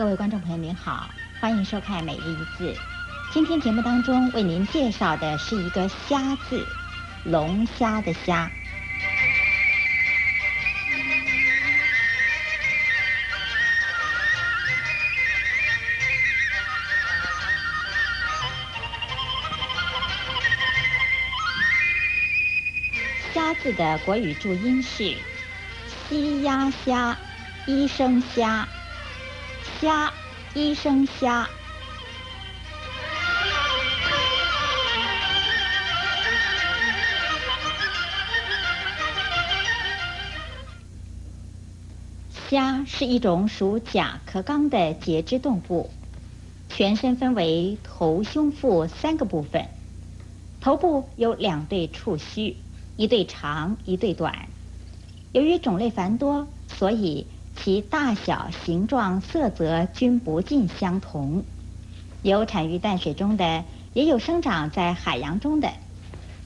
各位观众朋友您好，欢迎收看《每日一字》。今天节目当中为您介绍的是一个“虾”字，龙虾的“虾”。虾字的国语注音是“西鸭虾”，一声“虾”。虾，一声虾。虾是一种属甲壳纲的节肢动物，全身分为头、胸、腹三个部分。头部有两对触须，一对长，一对短。由于种类繁多，所以。其大小、形状、色泽均不尽相同，有产于淡水中的，也有生长在海洋中的。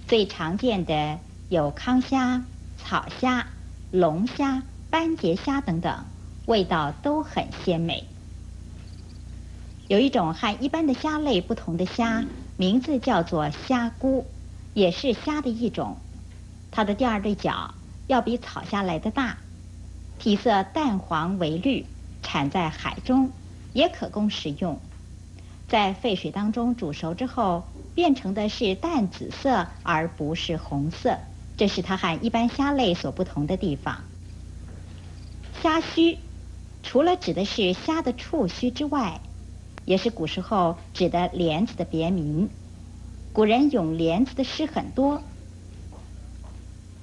最常见的有康虾、草虾、龙虾、斑节虾等等，味道都很鲜美。有一种和一般的虾类不同的虾，名字叫做虾菇，也是虾的一种。它的第二对脚要比草虾来的大。体色淡黄为绿，产在海中，也可供食用。在沸水当中煮熟之后，变成的是淡紫色，而不是红色。这是它和一般虾类所不同的地方。虾须，除了指的是虾的触须之外，也是古时候指的莲子的别名。古人咏莲子的诗很多，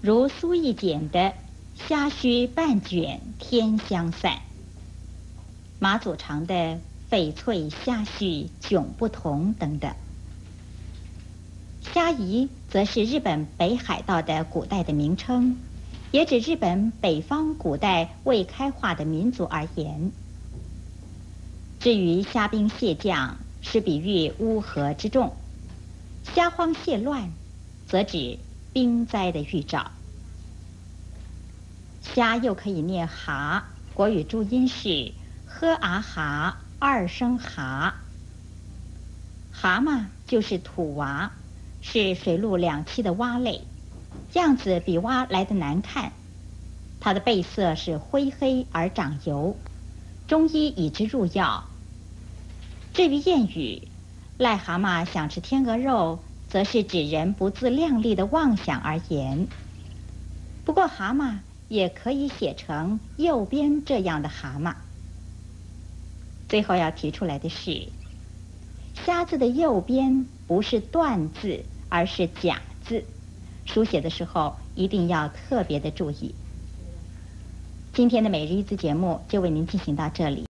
如苏轶简的。虾须半卷天香散，马祖常的翡翠虾须迥不同等等。虾夷则是日本北海道的古代的名称，也指日本北方古代未开化的民族而言。至于虾兵蟹将，是比喻乌合之众；虾荒蟹乱，则指兵灾的预兆。家又可以念蛤，国语注音是呵啊蛤，二声蛤。蛤蟆就是土蛙，是水陆两栖的蛙类，样子比蛙来的难看。它的背色是灰黑而长油，中医以之入药。至于谚语“癞蛤蟆想吃天鹅肉”，则是指人不自量力的妄想而言。不过蛤蟆。也可以写成右边这样的蛤蟆。最后要提出来的是，瞎字的右边不是断字，而是假字，书写的时候一定要特别的注意。今天的每日一字节目就为您进行到这里。